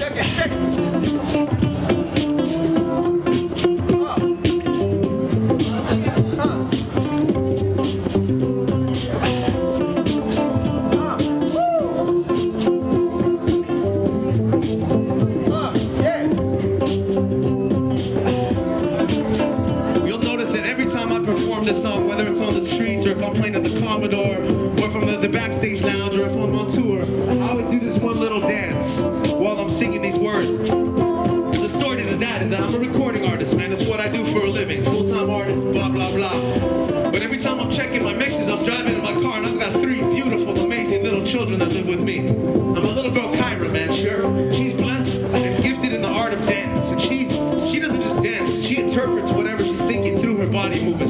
You'll notice that every time I perform this song, whether it's on the streets or if I'm playing at the on tour, I always do this one little dance while I'm singing these words. The story to that is that I'm a recording artist, man. It's what I do for a living. Full-time artist, blah, blah, blah. But every time I'm checking my mixes, I'm driving in my car and I've got three beautiful, amazing little children that live with me. I'm a little girl, Kyra, man, sure. She's blessed and gifted in the art of dance. And she, she doesn't just dance, she interprets whatever she's thinking through her body movements.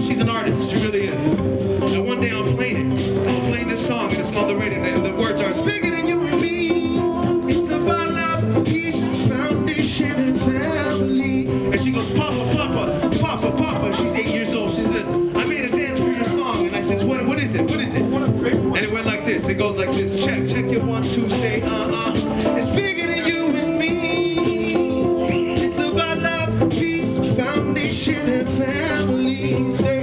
She goes, Papa, Papa, Papa, Papa. She's eight years old. She's this. I made a dance for your song. And I says, what, what is it? What is it? And it went like this. It goes like this. Check, check your one, two, say, uh-uh. It's bigger than you and me. It's about love, peace, foundation, and family. Say,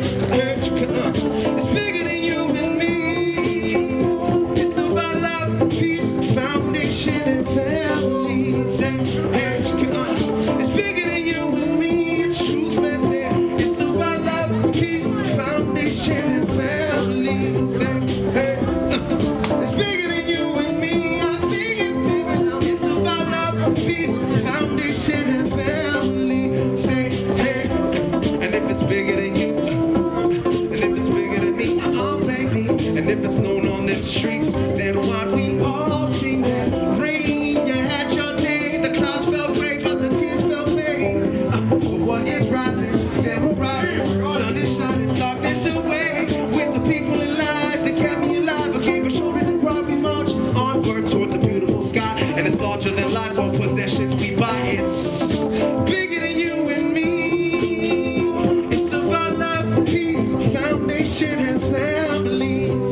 and it's larger than life. All possessions we buy, it's bigger than you and me. It's about love, peace, foundation, and family.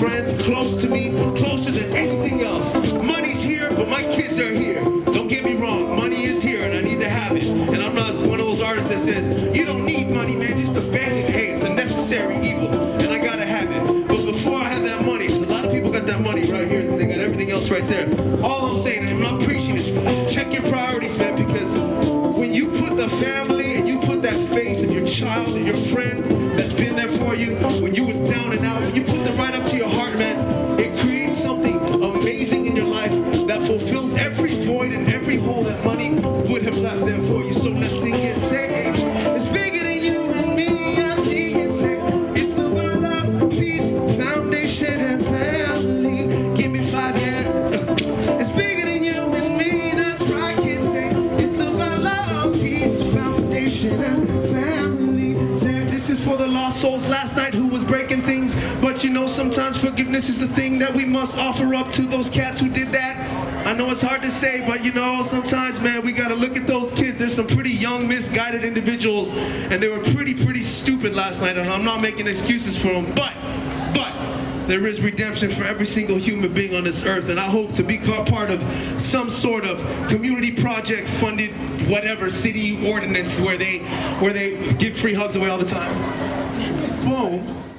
Friends close to me, closer than anything else. Money's here, but my kids are here. Don't get me wrong, money is here and I need to have it. And I'm not one of those artists that says, you don't need money, man, just abandon it. Hey, it's a necessary evil, and I gotta have it. But before I have that money, 'cause a lot of people got that money right here, they got everything else right there. All I'm saying, and I'm not preaching, is check your priorities, man, because when you put the family and you put that face of your child and your friend that's been there for you when you was down and out, when you for the lost souls last night who was breaking things. But you know, sometimes forgiveness is a thing that we must offer up to those cats who did that. I know it's hard to say, but you know, sometimes, man, we gotta look at those kids. There's some pretty young, misguided individuals, and they were pretty, pretty stupid last night, and I'm not making excuses for them, but, but, there is redemption for every single human being on this earth, and I hope to be part of some sort of project funded, whatever, city ordinance where they, where they give free hugs away all the time. Boom.